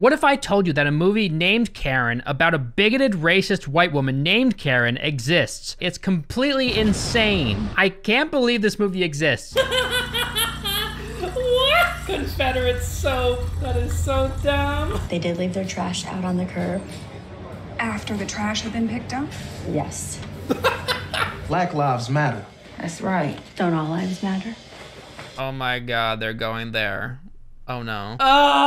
What if I told you that a movie named Karen about a bigoted, racist white woman named Karen exists? It's completely insane. I can't believe this movie exists. what? Confederate soap? that is so dumb. They did leave their trash out on the curb. After the trash had been picked up? Yes. Black lives matter. That's right. Don't all lives matter? Oh my god, they're going there. Oh no. Ah!